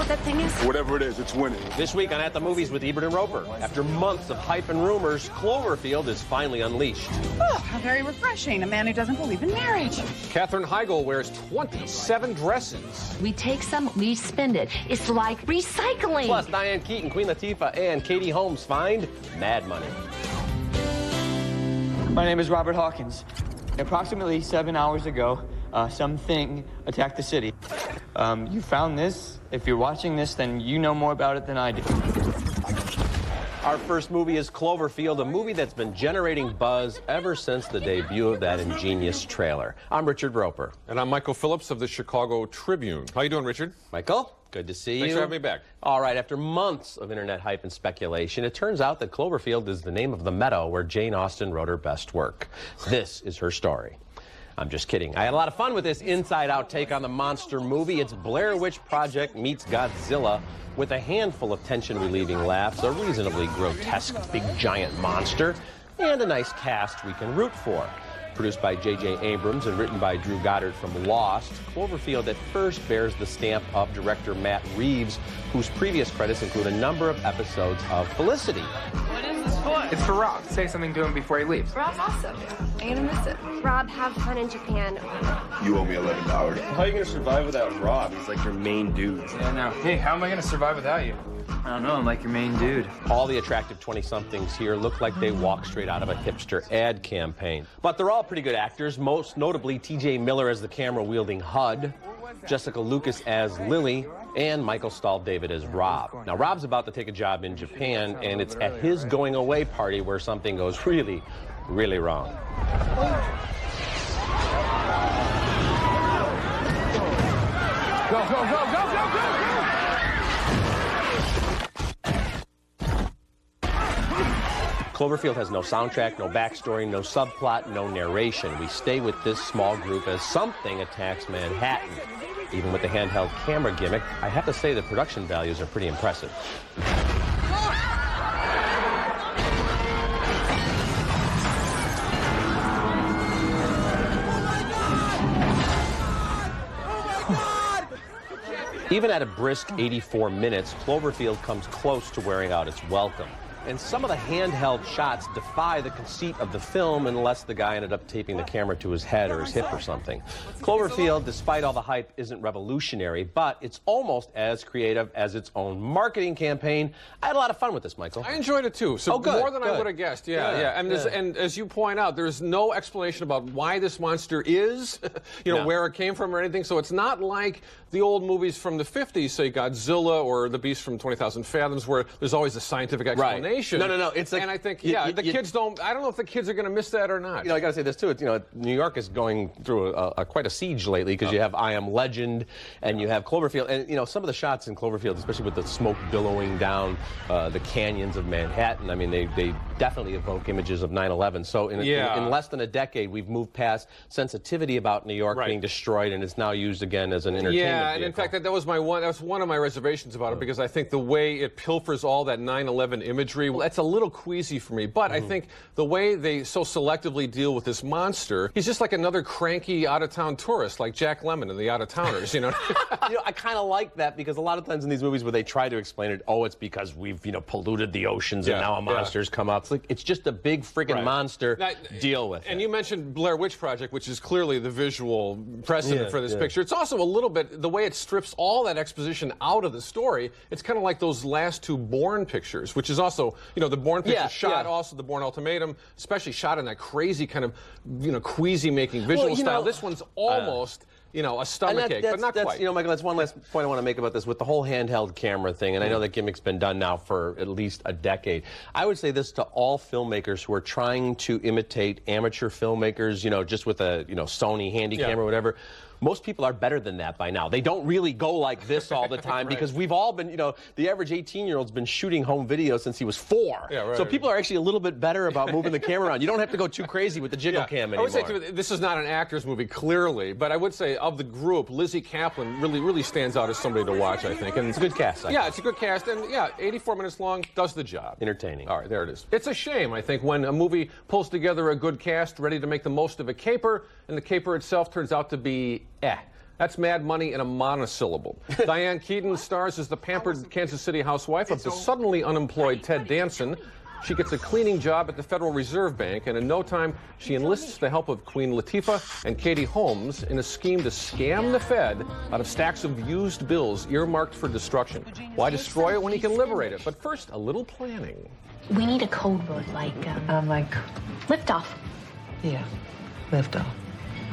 what that thing is? Whatever it is, it's winning. This week on At the Movies with Ebert and Roeper. After months of hype and rumors, Cloverfield is finally unleashed. Oh, how very refreshing. A man who doesn't believe in marriage. Katherine Heigl wears 27 dresses. We take some, we spend it. It's like recycling. Plus, Diane Keaton, Queen Latifah, and Katie Holmes find mad money. My name is Robert Hawkins. Approximately seven hours ago, uh, something attacked the city. Um, you found this. If you're watching this, then you know more about it than I do. Our first movie is Cloverfield, a movie that's been generating buzz ever since the debut of that ingenious trailer. I'm Richard Roeper. And I'm Michael Phillips of the Chicago Tribune. How you doing, Richard? Michael, good to see Thanks you. Thanks for having me back. All right, after months of internet hype and speculation, it turns out that Cloverfield is the name of the meadow where Jane Austen wrote her best work. This is her story. I'm just kidding. I had a lot of fun with this inside out take on the monster movie. It's Blair Witch Project meets Godzilla with a handful of tension relieving laughs, a reasonably grotesque big giant monster, and a nice cast we can root for. Produced by J.J. Abrams and written by Drew Goddard from Lost, Cloverfield at first bears the stamp of director Matt Reeves, whose previous credits include a number of episodes of Felicity. What is this for? It's for Rob. Say something to him before he leaves. Rob's awesome. I'm gonna miss it. Rob, have fun in Japan. You owe me eleven dollars. How are you gonna survive without Rob? He's like your main dude. Yeah, no. Hey, how am I gonna survive without you? I don't know, I'm like your main dude. All the attractive 20 somethings here look like they walk straight out of a hipster ad campaign. But they're all pretty good actors, most notably TJ Miller as the camera wielding HUD, Jessica Lucas as Lily, and Michael Stahl David as Rob. Now, Rob's about to take a job in Japan, and it's at his going away party where something goes really, really wrong. Go, go, go, go, go, go, go! Cloverfield has no soundtrack, no backstory, no subplot, no narration. We stay with this small group as something attacks Manhattan. Even with the handheld camera gimmick, I have to say the production values are pretty impressive. Even at a brisk 84 minutes, Cloverfield comes close to wearing out its welcome. And some of the handheld shots defy the conceit of the film unless the guy ended up taping the camera to his head or his hip or something. Cloverfield, despite all the hype, isn't revolutionary, but it's almost as creative as its own marketing campaign. I had a lot of fun with this, Michael. I enjoyed it too. So Oh, good, more than I would have guessed. Yeah, Yeah, yeah. And, yeah. and as you point out, there's no explanation about why this monster is, you know, No. where it came from or anything. So it's not like the old movies from the 50s, say Godzilla or The Beast from 20,000 Fathoms, where there's always a scientific explanation. No, no, no, it's like- and I think, yeah, you- the you- kids don't. I don't know if the kids are going to miss that or not. You know, I got to say this too. It's, you know, New York is going through a, a, quite a siege lately because you have I Am Legend and you have Cloverfield, and you know some of the shots in Cloverfield, especially with the smoke billowing down uh, the canyons of Manhattan. I mean, they, they definitely evoke images of 9/11. So in, in- Yeah. in, less than a decade, we've moved past sensitivity about New York Right. being destroyed, and it's now used again as an entertainment. Yeah, and in fact, that, that was my one. That was one of my reservations about it because I think the way it pilfers all that 9/11 imagery, well, that's a little queasy for me. But I mm-hmm. think the way they so selectively deal with this monster, he's just like another cranky out-of-town tourist, like Jack Lemmon and the Out-of-Towners. You know. you know, I kind of like that because a lot of times in these movies where they try to explain it, oh, it's because we've you know polluted the oceans and now a yeah. monster's come out. It's like it's just a big freaking Right. monster. Now, Deal with And it. you mentioned Blair Witch Project, which is clearly the visual precedent Yeah, for this yeah. picture. It's also a little bit the way it strips all that exposition out of the story. It's kind of like those last two Bourne pictures, which is also, you know, the Bourne picture Yeah, shot, yeah. also the Bourne Ultimatum, especially shot in that crazy kind of, you know, queasy making visual you style. know, this one's almost. you know, a stomach ache, but not that's, quite. You know, Michael, that's one last point I want to make about this with the whole handheld camera thing. And I know that gimmick's been done now for at least a decade. I would say this to all filmmakers who are trying to imitate amateur filmmakers, you know, just with a, you know, Sony handy Yeah. camera or whatever. Most people are better than that by now. They don't really go like this all the time because we've all been, you know, the average 18 year old's been shooting home videos since he was four. Yeah, right. So people are actually a little bit better about moving the camera around. You don't have to go too crazy with the jiggle cam anymore. I would say too, this is not an actor's movie, clearly, but I would say of the group, Lizzy Caplan really, really stands out as somebody to watch. I think, and It's a good cast, I yeah, it's a good cast, and yeah, 84 minutes long does the job. Entertaining. All right, there it is. It's a shame, I think, when a movie pulls together a good cast, ready to make the most of a caper, and the caper itself turns out to be eh. That's Mad Money in a monosyllable. Diane Keaton stars as the pampered Kansas City housewife of the suddenly unemployed Ted Danson. She gets a cleaning job at the Federal Reserve Bank, and in no time, she enlists the help of Queen Latifah and Katie Holmes in a scheme to scam the Fed out of stacks of used bills earmarked for destruction. Why destroy it when you can liberate it? But first, a little planning. We need a code word like, um, Um, like, liftoff. yeah, lift off.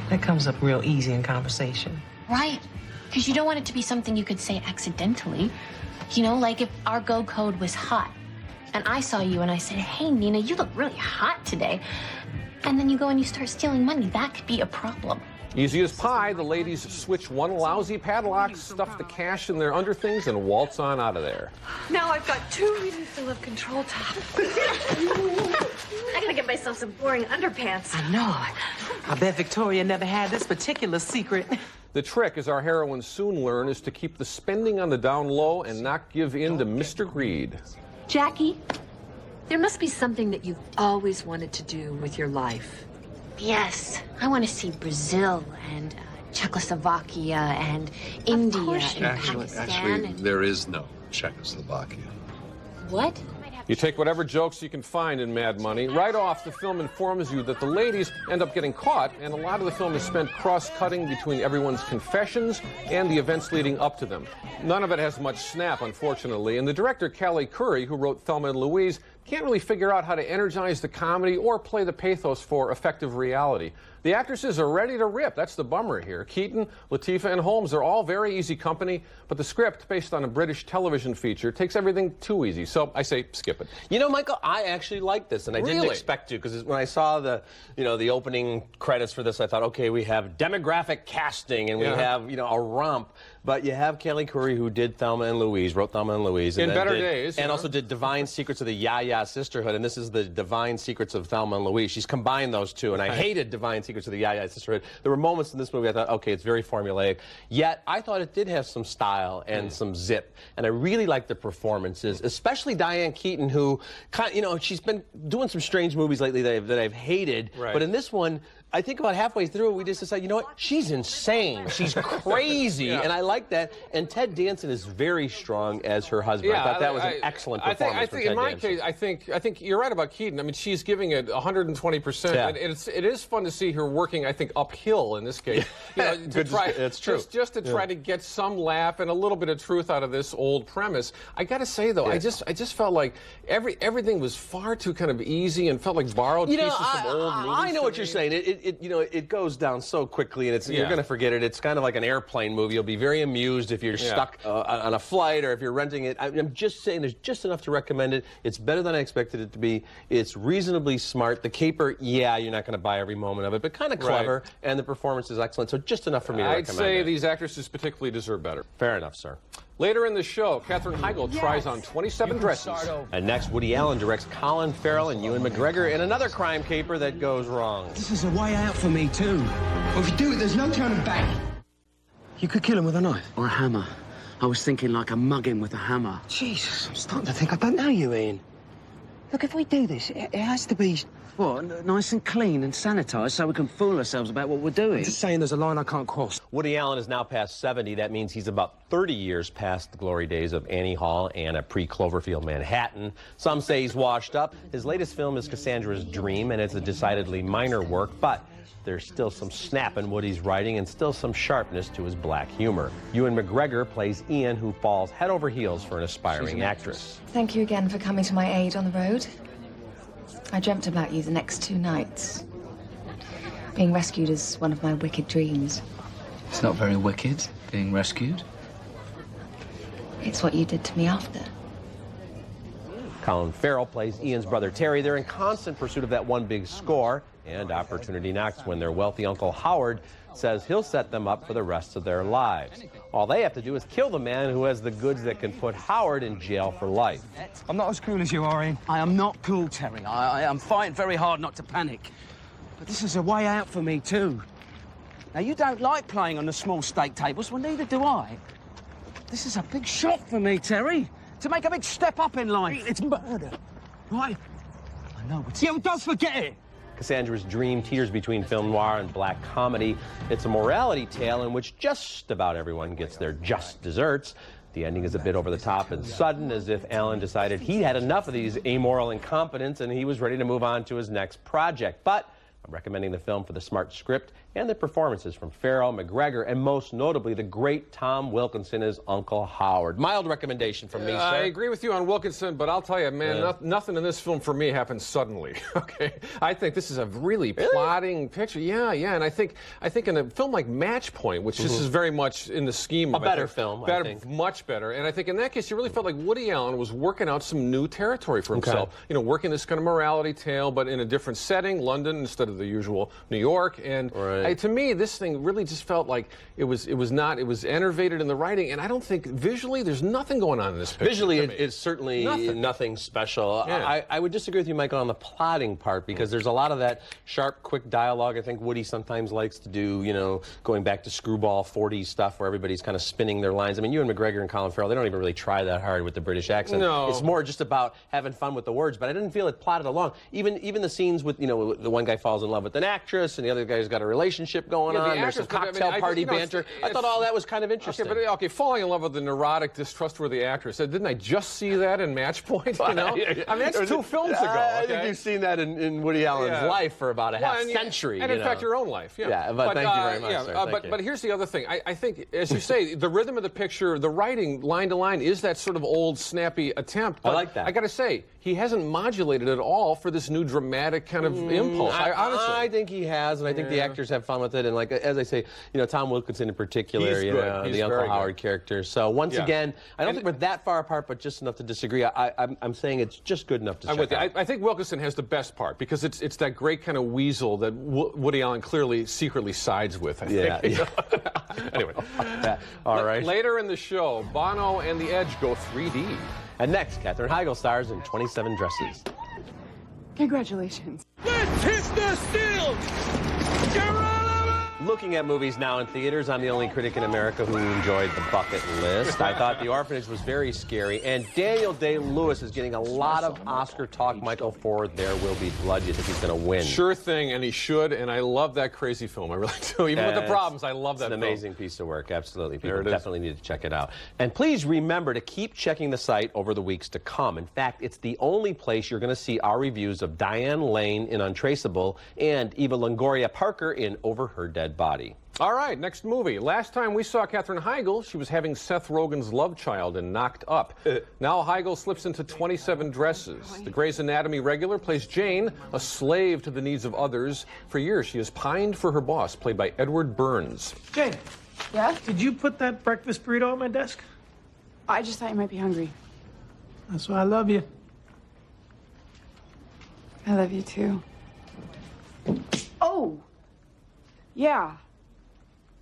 That comes up real easy in conversation. Right. Because you don't want it to be something you could say accidentally. You know, like if our go code was hot, and I saw you and I said, hey, Nina, you look really hot today. And then you go and you start stealing money. That could be a problem. Easy as pie, the ladies switch one lousy padlock, stuff the cash in their underthings, and waltz on out of there. Now I've got two reasons to love control top. I gotta get myself some boring underpants. I know. I bet Victoria never had this particular secret. The trick, as our heroines soon learn, is to keep the spending on the down low and not give in to Mr. Greed. Jackie, there must be something that you've always wanted to do with your life. Yes. I want to see Brazil and uh, Czechoslovakia and India and Actually, Pakistan. actually, and... there is no Czechoslovakia. What? You take whatever jokes you can find in Mad Money. Right off, the film informs you that the ladies end up getting caught, and a lot of the film is spent cross cutting between everyone's confessions and the events leading up to them. None of it has much snap, unfortunately, and the director, Callie Khouri, who wrote Thelma and Louise, can't really figure out how to energize the comedy or play the pathos for effective reality. The actresses are ready to rip. That's the bummer here. Keaton, Latifah, and Holmes are all very easy company, but the script, based on a British television feature, takes everything too easy. So I say skip it. You know, Michael, I actually like this, and I didn't Really? expect to because when I saw the, you know, the opening credits for this, I thought, okay, we have demographic casting and we Yeah. have, you know, a romp. But you have Callie Khouri, who did Thelma and Louise, wrote Thelma and Louise, and In Better did- Days, and yeah. also did Divine Secrets of the Ya-Ya Sisterhood, and this is the Divine Secrets of Thelma and Louise. She's combined those two, and I hated Divine Secrets of the Ya-Ya Sisterhood. There were moments in this movie I thought, okay, it's very formulaic. Yet I thought it did have some style Mm. and some zip, and I really liked the performances, especially Diane Keaton, who, kind you know, she's been doing some strange movies lately that I've, that I've hated, Right. but in this one. I think about halfway through, we just decided, you know what? She's insane. She's crazy, Yeah. and I like that. And Ted Danson is very strong as her husband. I thought that was an excellent I think, performance I think in my Danson. case, I think I think you're right about Keaton. I mean, she's giving it 120 percent, Yeah. and it's it is fun to see her working. I think uphill in this case. You know, to Good try, it's true. Just, just to try Yeah. to get some laugh and a little bit of truth out of this old premise. I got to say though, I just I just felt like every everything was far too kind of easy and felt like borrowed You know, pieces I, from old I- movies. I know what you're saying. It, it, it, you know, it goes down so quickly, and it's you're going to forget it. It's kind of like an airplane movie. You'll be very amused if you're Yeah. stuck uh, on a flight or if you're renting it. I, I'm just saying, there's just enough to recommend it. It's better than I expected it to be. It's reasonably smart. The caper, yeah, you're not going to buy every moment of it, but kind of Right. clever, and the performance is excellent. So just enough for me to I'd recommend say it. these actresses particularly deserve better. Fair enough, sir. Later in the show, Katherine Heigl tries on 27 dresses. And next, Woody Allen directs Colin Farrell and Ewan McGregor in another crime caper that goes wrong. This is a way out for me, too. Well, if you do it, there's no turning back. You could kill him with a knife. Or a hammer. I was thinking like a mugging with a hammer. Jesus, I'm starting to think I don't know you, Ian. Look, if we do this, it, it has to be... What? Nice and clean and sanitised so we can fool ourselves about what we're doing. I'm just saying there's a line I can't cross. Woody Allen is now past 70. That means he's about 30 years past the glory days of Annie Hall and a pre-Cloverfield Manhattan. Some say he's washed up. His latest film is Cassandra's Dream, and it's a decidedly minor work, but there's still some snap in Woody's writing and still some sharpness to his black humor. Ewan McGregor plays Ian, who falls head over heels for an aspiring actress. Thank you again for coming to my aid on the road. I dreamt about you the next two nights. Being rescued is one of my wicked dreams. It's not very wicked, being rescued. It's what you did to me after. Colin Farrell plays Ian's brother Terry. They're in constant pursuit of that one big score, and opportunity knocks when their wealthy Uncle Howard says he'll set them up for the rest of their lives. All they have to do is kill the man who has the goods that can put Howard in jail for life. I'm not as cool as you are, Ian. I am not cool, Terry. I, I am fighting very hard not to panic. But this is a way out for me, too. Now, you don't like playing on the small stake tables, well, neither do I. This is a big shot for me, Terry. To make a big step up in life. It's murder, right? I know, but... Yeah, well, don't forget it. Cassandra's dream teeters between film noir and black comedy. It's a morality tale in which just about everyone gets their just desserts. The ending is a bit over the top and sudden, as if Allen decided he had enough of these amoral incompetents and he was ready to move on to his next project. But I'm recommending the film for the smart script and the performances from Farrell, McGregor, and most notably the great Tom Wilkinson as Uncle Howard. Mild recommendation from me, Uh, sir. I agree with you on Wilkinson, but I'll tell you, man, Yeah. noth- nothing in this film for me happens suddenly. okay, I think this is a really, plotting picture. Yeah, yeah, and I think I think in a film like Match Point, which this Mhm. is very much in the scheme of A better I think, film, I better, much better. And I think in that case, you really felt like Woody Allen was working out some new territory for Okay. himself. You know, working this kind of morality tale, but in a different setting, London instead of the usual New York. And I, to me, this thing really just felt like it was it was not it was enervated in the writing, and I don't think visually there's nothing going on in this picture. Visually, it, it's certainly Nothing. nothing, special. Yeah. I, I would disagree with you, Michael, on the plotting part because there's a lot of that sharp, quick dialogue. I think Woody sometimes likes to do, you know, going back to screwball 40s stuff where everybody's kind of spinning their lines. I mean, Ewan McGregor and Colin Farrell, they don't even really try that hard with the British accent. No. It's more just about having fun with the words, but I didn't feel it plotted along. Even even the scenes with, you know, the one guy falls in love with an actress and the other guy's got a relationship going Yeah, the on. There's some but I mean, cocktail I- party you know, it's- banter. I thought all that was kind of interesting. Okay, but okay, falling in love with the neurotic, distrustworthy actress. Uh, Didn't I just see that in Match Point? You know. I mean that's two films ago. I think you've seen that in, in Woody Allen's Yeah. life for about a Well, half and century. and in fact, your own life. Yeah, Yeah, but thank you very uh, much, yeah, sir. uh, but you. but here's the other thing. I, I think, as you say, the rhythm of the picture, the writing, line to line, is that sort of old, snappy attempt. I like that. I got to say, he hasn't modulated at all for this new dramatic kind of impulse. I, honestly. Mm, I think he has, and I think the actors have fun with it. And like as I say, you know, Tom Wilkinson in particular, He's you good. know, He's the Uncle good. Howard character. So once Yeah. again, I don't And- think we're that far apart, but just enough to disagree. I, I, I'm, I'm saying it's just good enough to I'm with you. I, I think Wilkinson has the best part because it's it's that great kind of weasel that Wo- Woody Allen clearly secretly sides with. I Yeah, think. anyway, All La- Later in the show, Bono and The Edge go 3D. And next, Katherine Heigl stars in 27 Dresses. Congratulations. Let's hit the stilts! Looking at movies now in theaters, I'm the only critic in America who enjoyed The Bucket List. I thought The Orphanage was very scary, and Daniel Day Lewis is getting a lot of Oscar talk. Michael Ford, There Will Be Blood. You think he's going to win? Sure thing, and he should. And I love that crazy film. I really do. Even with the problems, I love that It's an amazing piece of work. Absolutely. There People definitely need to check it out. And please remember to keep checking the site over the weeks to come. In fact, it's the only place you're going to see our reviews of Diane Lane in Untraceable and Eva Longoria Parker in Over Her Dead Body. All right, next movie. Last time we saw Katherine Heigl, she was having Seth Rogen's love child and Knocked Up. Uh. now Heigl slips into 27 dresses. The Grey's Anatomy regular plays Jane, a slave to the needs of others. For years, she has pined for her boss, played by Edward Burns. Jane, Yeah? did you put that breakfast burrito on my desk? I just thought you might be hungry. That's why I love you. I love you too. Oh! Yeah.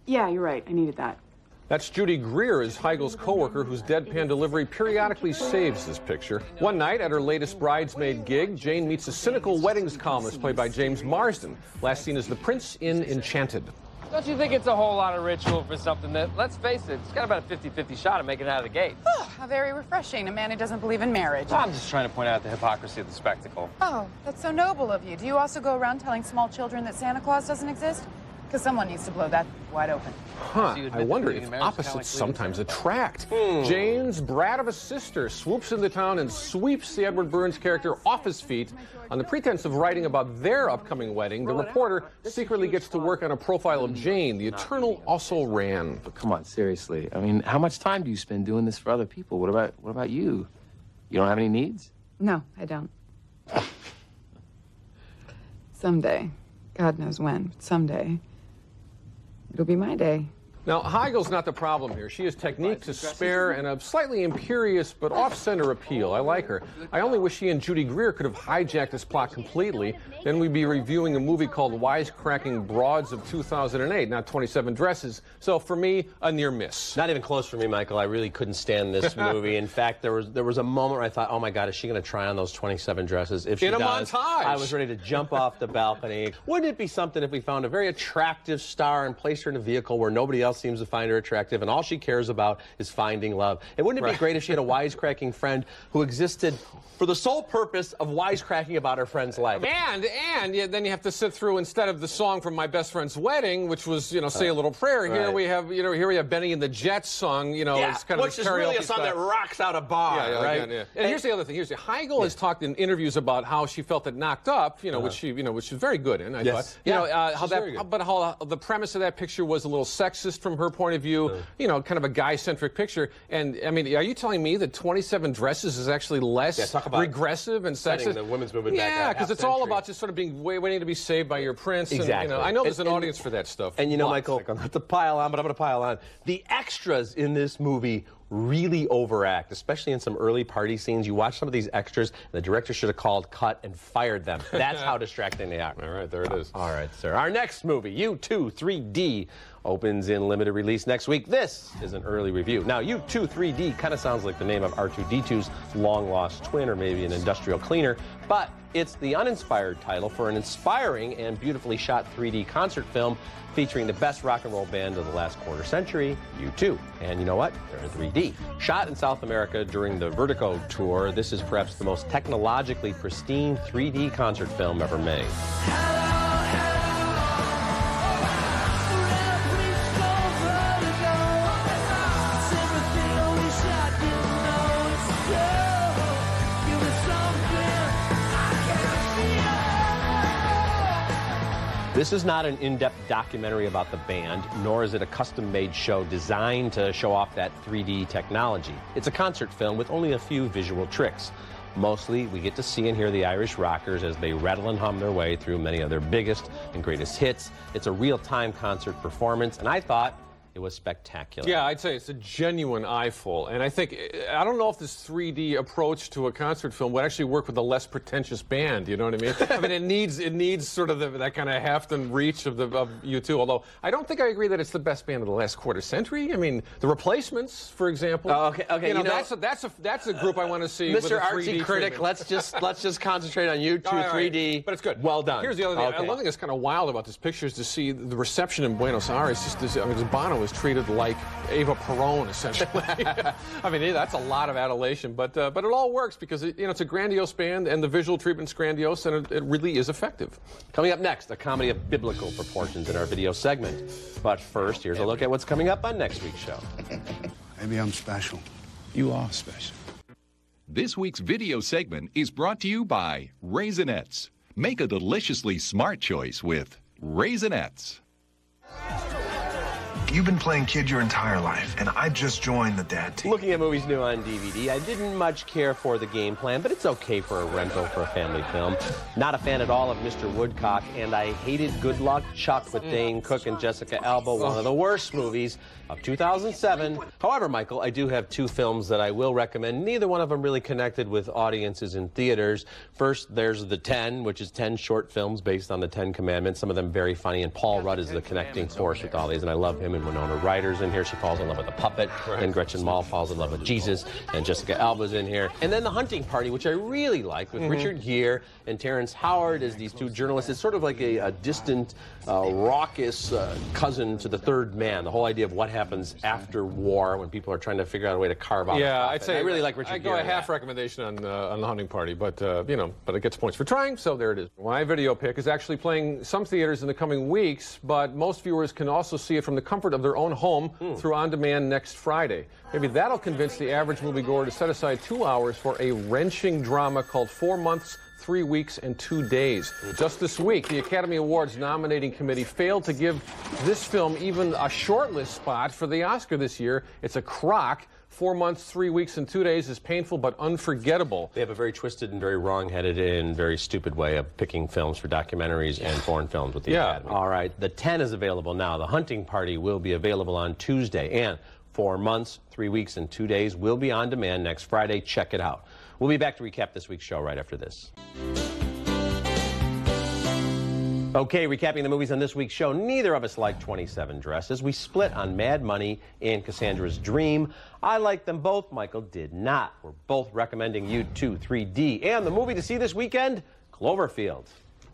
Yeah, you're right. I needed that. That's Judy Greer as Heigl's coworker whose deadpan delivery periodically saves this picture. One night at her latest bridesmaid gig, Jane meets a cynical weddings columnist played by James Marsden, last seen as the prince in Enchanted. Don't you think it's a whole lot of ritual for something that, let's face it, it's got about a 50-50 shot of making it out of the gate? How very refreshing. A man who doesn't believe in marriage. I'm just trying to point out the hypocrisy of the spectacle. Oh, that's so noble of you. Do you also go around telling small children that Santa Claus doesn't exist? Because someone needs to blow that wide open. Huh, I wonder if opposites sometimes attract. Hmm. Jane's brat of a sister swoops into town and sweeps the Edward Burns character off his feet. On the pretense of writing about their upcoming wedding, the reporter secretly gets to work on a profile of hmm. Jane, the Eternal also ran. But come on, seriously. I mean, how much time do you spend doing this for other people? What about what about you? You don't have any needs? No, I don't. someday. God knows when. but Someday. It'll be my day. Now, Heigl's not the problem here. She has technique to spare and a slightly imperious but off-center appeal. I like her. I only wish she and Judy Greer could have hijacked this plot completely. Then we'd be reviewing a movie called Wisecracking Broads of 2008, not 27 Dresses. So for me, a near miss. Not even close for me, Michael. I really couldn't stand this movie. In fact, there was there was a moment where I thought, "Oh my God, is she going to try on those 27 dresses?" If she In a does, montage. I was ready to jump off the balcony. Wouldn't it be something if we found a very attractive star and placed her in a vehicle where nobody else else seems to find her attractive, and all she cares about is finding love. And wouldn't it be great if she had a wisecracking friend who existed for the sole purpose of wisecracking about her friend's life? And and yeah, then you have to sit through instead of the song from my best friend's wedding, which was you know say a little prayer. Here we have you know here we have Benny and the Jets song. You know, yeah, it's kind of which a is really a song that rocks out a bar, Yeah, yeah, right? yeah, yeah. And, here's the other thing. Here's the Heigl has talked in interviews about how she felt it knocked up. You know, which she you know which she's very good in. I Yes. thought. You Yeah, know uh, how that but how uh, the premise of that picture was a little sexist from her point of view. You know, kind of a guy-centric picture. And I mean, are you telling me that 27 dresses is actually less Yeah, regressive and sexist? the women's movement Yeah, because it's all about just sort of being waiting to be saved by your prince. And, Exactly. you know, I know there's an and- audience for that stuff. And you know, Lots. Michael, I'm not to pile on, but I'm going to pile on. The extras in this movie really overact, especially in some early party scenes. You watch some of these extras, and the director should have called, cut, and fired them. That's how distracting they are. All right, there it is. All right, sir. Our next movie, U2 3D, opens in limited release next week. This is an early review. Now, U2 3D kind of sounds like the name of R2D2's long lost twin or maybe an industrial cleaner, but it's the uninspired title for an inspiring and beautifully shot 3D concert film featuring the best rock and roll band of the last quarter century, U2. And you know what? They're in 3D. Shot in South America during the Vertigo tour, this is perhaps the most technologically pristine 3D concert film ever made. This is not an in-depth documentary about the band, nor is it a custom-made show designed to show off that 3D technology. It's a concert film with only a few visual tricks. Mostly, we get to see and hear the Irish rockers as they rattle and hum their way through many of their biggest and greatest hits. It's a real-time concert performance, and I thought it was spectacular. Yeah, I'd say it's a genuine eyeful. And I think, I don't know if this 3D approach to a concert film would actually work with a less pretentious band, you know what I mean? I mean, it needs it needs sort of the, that kind of heft and reach of, the, of U2, although I don't think I agree that it's the best band of the last quarter century. I mean, The Replacements, for example. Oh, okay, okay, You know, you know- that's, a, that's, a, that's a group I want to see Mr. a 3D Artsy critic, let's just let's just concentrate on U2 All right, all right. 3D. But it's good. Well done. Here's the other thing. Okay. Another thing that's kind of wild about this picture is to see the reception in Buenos Aires. Just this, I mean, Bono was treated like Eva Perón, essentially. I mean, that's a lot of adulation, but uh, but it all works because it, you know it's a grandiose band and the visual treatment's grandiose and it, it really is effective. Coming up next, a comedy of biblical proportions in our video segment. But first, here's a look at what's coming up on next week's show. Maybe I'm special. You are special. This week's video segment is brought to you by Raisinets. Make a deliciously smart choice with Raisinets. You've been playing kid your entire life, and I just joined the dad team. Looking at movies new on DVD, I didn't much care for the game plan, but it's okay for a rental for a family film. Not a fan at all of Mr. Woodcock, and I hated Good Luck Chuck with Dane Cook and Jessica Alba, one of the worst movies of 2007. However, Michael, I do have two films that I will recommend. Neither one of them really connected with audiences in theaters. First, there's The Ten, which is 10 short films based on the Ten Commandments, some of them very funny, and Paul Rudd is the connecting force with all these, and I love him Winona Ryder's in here. She falls in love with a puppet, and Gretchen Mol falls in love with Jesus, and Jessica Alba's in here. And then The Hunting Party, which I really like, with Mhm. Richard Gere and Terrence Howard as these two journalists. It's sort of like a, a distant, uh, raucous uh, cousin to The Third Man, the whole idea of what happens after war when people are trying to figure out a way to carve out Yeah. I'd say I really like Richard I go Gere a half that. recommendation on uh, on the hunting party, but uh, you know, but it gets points for trying. So there it is. My video pick is actually playing some theaters in the coming weeks, but most viewers can also see it from the comfort of their own home Hmm. through on demand next Friday. Maybe that'll convince the average moviegoer to set aside two hours for a wrenching drama called Four Months. Three weeks and two days. Just this week, the Academy Awards nominating committee failed to give this film even a shortlist spot for the Oscar this year. It's a crock. Four months, three weeks, and two days is painful but unforgettable. They have a very twisted and very wrong-headed and very stupid way of picking films for documentaries and foreign films with the Yeah. Academy. All right, the 10 is available now. The Hunting Party will be available on Tuesday, and four months, three weeks, and two days will be on demand next Friday. Check it out. We'll be back to recap this week's show right after this. Okay, recapping the movies on this week's show. Neither of us liked 27 Dresses. We split on Mad Money and Cassandra's Dream. I liked them both. Michael did not. We're both recommending U2 3D. And the movie to see this weekend, Cloverfield.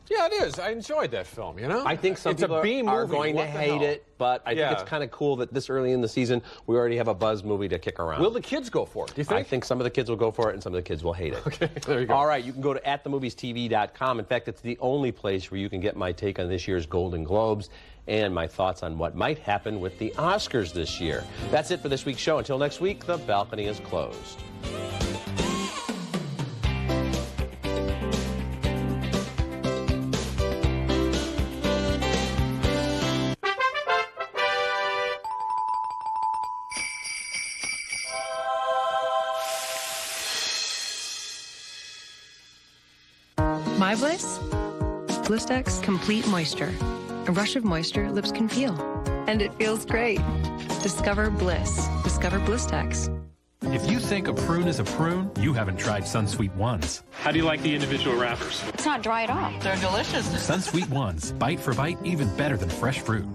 Yeah, it is. I enjoyed that film. You know, I think some it's people a B movie. are going What to hate hell? it, but I Yeah. think it's kind of cool that this early in the season we already have a buzz movie to kick around. Will the kids go for it? Do you think? I think some of the kids will go for it and some of the kids will hate it. Okay, there you go. All right, you can go to atthemoviestv.com. In fact, it's the only place where you can get my take on this year's Golden Globes and my thoughts on what might happen with the Oscars this year. That's it for this week's show. Until next week, the balcony is closed. My Bliss? Blistex Complete Moisture. A rush of moisture lips can feel. And it feels great. Discover Bliss. Discover Blistex. If you think a prune is a prune, you haven't tried Sunsweet Ones. How do you like the individual wrappers? It's not dry at all. They're delicious. Sunsweet Ones, bite for bite, even better than fresh fruit.